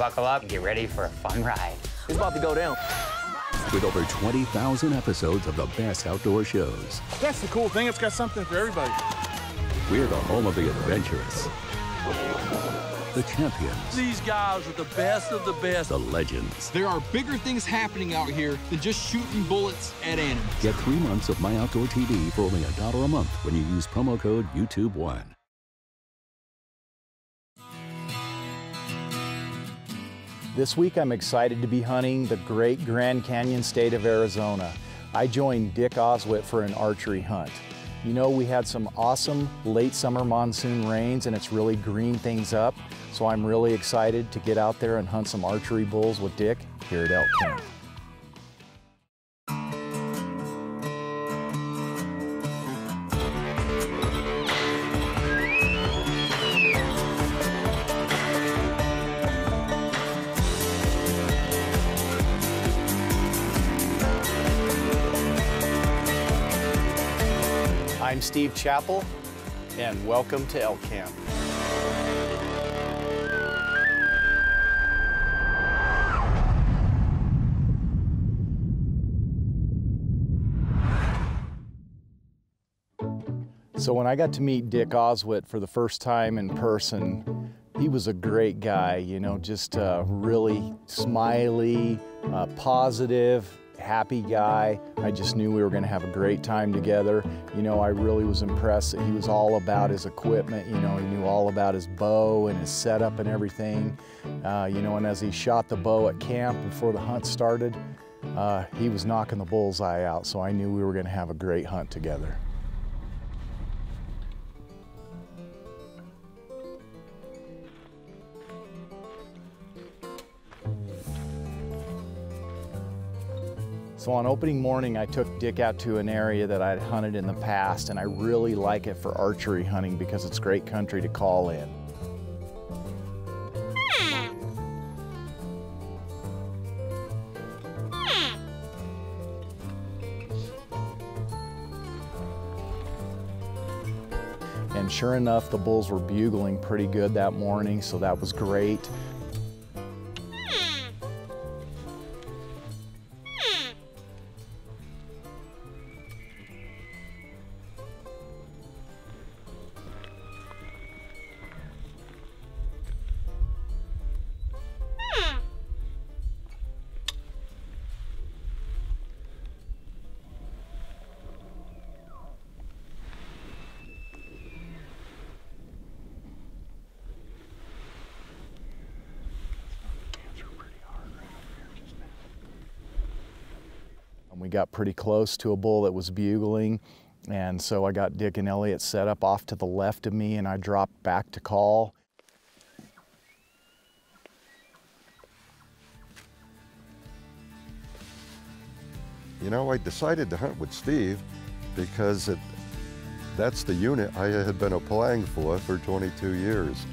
Buckle up, and get ready for a fun ride. It's about to go down. With over 20,000 episodes of the best outdoor shows. That's the cool thing. It's got something for everybody. We're the home of the adventurous, the champions, These guys are the best of the best. the legends. There are bigger things happening out here than just shooting bullets at animals. Get three months of My Outdoor TV for only a dollar a month when you use promo code YouTube1. This week I'm excited to be hunting the great Grand Canyon state of Arizona. I joined Dick Oswit for an archery hunt. You know, we had some awesome late summer monsoon rains and it's really greened things up. So I'm really excited to get out there and hunt some archery bulls with Dick here at Elk Camp. I'm Steve Chappell and welcome to Elk Camp. So when I got to meet Dick Oswit for the first time in person, he was a great guy, you know, just a really smiley, uh, positive, happy guy. I just knew we were going to have a great time together. You know, I really was impressed that he was all about his equipment. You know, he knew all about his bow and his setup and everything. Uh, you know, and as he shot the bow at camp before the hunt started, uh, he was knocking the bullseye out. So I knew we were going to have a great hunt together. So on opening morning, I took Dick out to an area that I'd hunted in the past, and I really like it for archery hunting because it's great country to call in. And sure enough, the bulls were bugling pretty good that morning, so that was great. We got pretty close to a bull that was bugling. And so I got Dick and Elliot set up off to the left of me and I dropped back to call. You know, I decided to hunt with Steve because it, that's the unit I had been applying for for 22 years.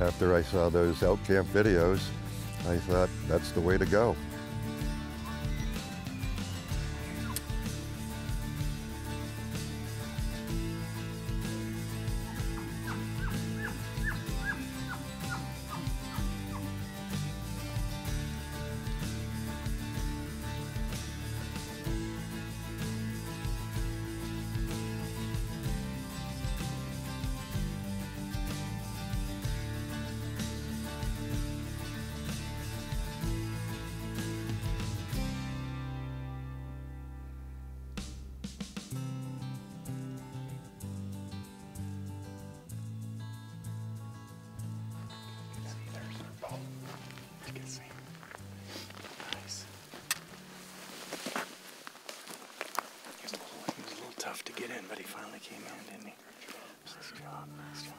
After I saw those elk camp videos, I thought that's the way to go. He was a little tough to get in, but he finally came in, didn't he? Nice job, nice job.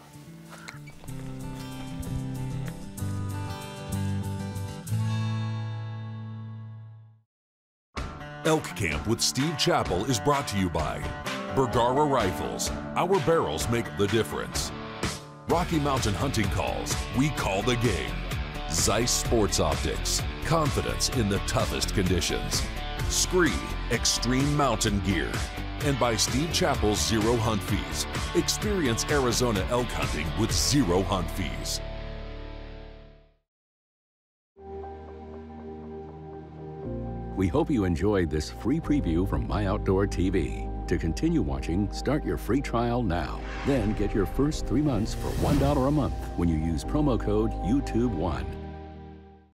Elk Camp with Steve Chappell is brought to you by Bergara Rifles. Our barrels make the difference. Rocky Mountain Hunting Calls. We call the game. Zeiss Sports Optics. Confidence in the toughest conditions. Scree. Extreme Mountain Gear. And by Steve Chappell's Zero Hunt Fees. Experience Arizona elk hunting with zero hunt fees. We hope you enjoyed this free preview from My Outdoor TV. To continue watching, start your free trial now. Then get your first three months for $1 a month when you use promo code YouTube1.